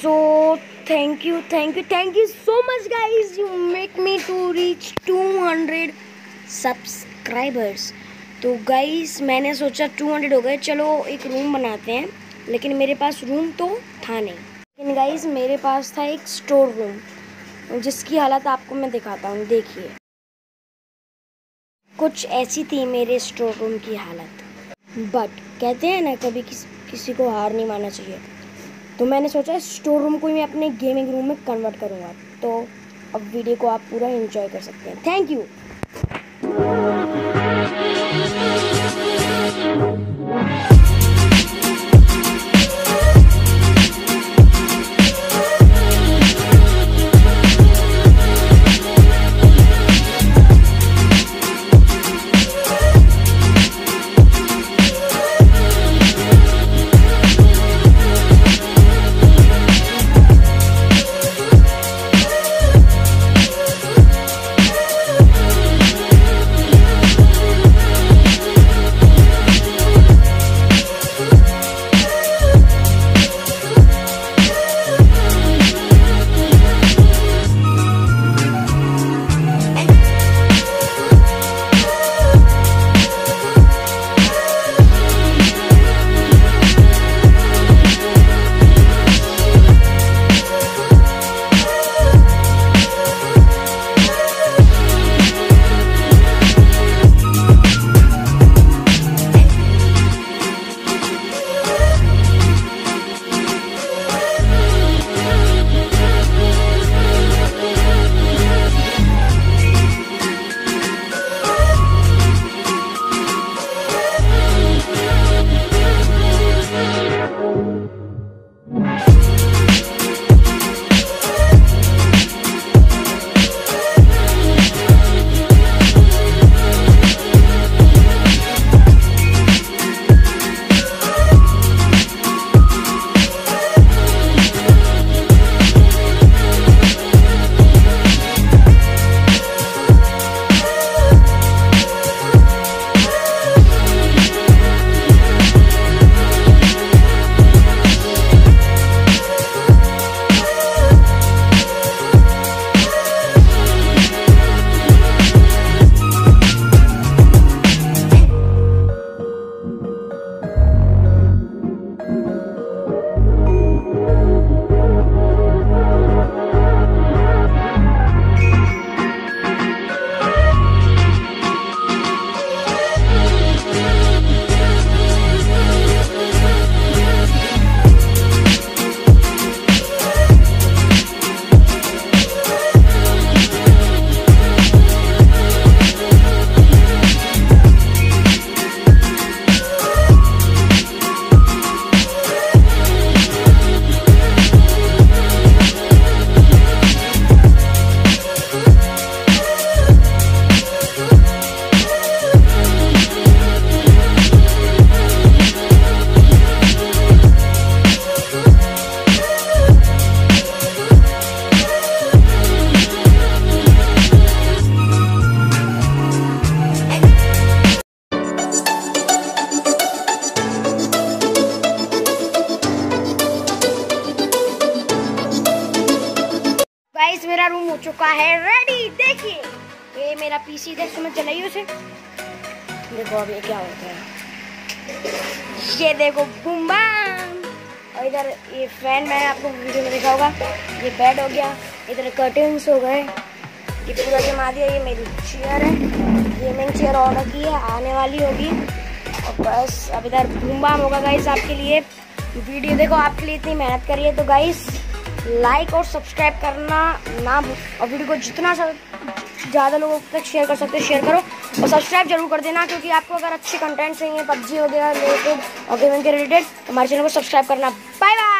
so thank you thank you thank you so much guys. You make me to reach 200 subscribers तो guys मैंने सोचा 200 हो गए। चलो एक रूम बनाते हैं। लेकिन मेरे पास रूम तो था नहीं। लेकिन गाइज़ मेरे पास था एक स्टोर रूम जिसकी हालत आपको मैं दिखाता हूँ। देखिए। कुछ ऐसी थी मेरे स्टोर रूम की हालत। बट कहते हैं ना कभी किस, किसी को हार नहीं मानना चाहिए। तो मैंने सोचा स्टोर रूम को ही मैं अपने गेमिंग रूम में कन्वर्ट करूँगा। तो अब वीडियो को आप पूरा इन्जॉय कर सकते हैं। थैंक यू रूम हो चुका है। रेडी देखिए। ये मेरा पीसी देख मैं चलाइए उसे। देखो अब ये क्या होता है। ये देखो बुम्बा और इधर ये फ़ैन मैंने आपको वीडियो में देखा होगा ये बेड हो गया। इधर कर्टन्स हो गए। ये पूरा जमा दिया। ये मेरी चेयर है। गेमिंग चेयर ऑर्डर की है। आने वाली होगी। और बस, अब इधर बुम्बा होगा गाइस आपके लिए। वीडियो देखो, आपके लिए इतनी मेहनत करिए तो गाइस लाइक और सब्सक्राइब करना ना और वीडियो को जितना ज़्यादा लोगों तक शेयर कर सकते हो शेयर करो। और सब्सक्राइब ज़रूर कर देना, क्योंकि आपको अगर अच्छे कंटेंट चाहिए, पबजी वगैरह रिलेटेड और गेमिंग के रिलेटेड हमारे चैनल को सब्सक्राइब करना। Bye bye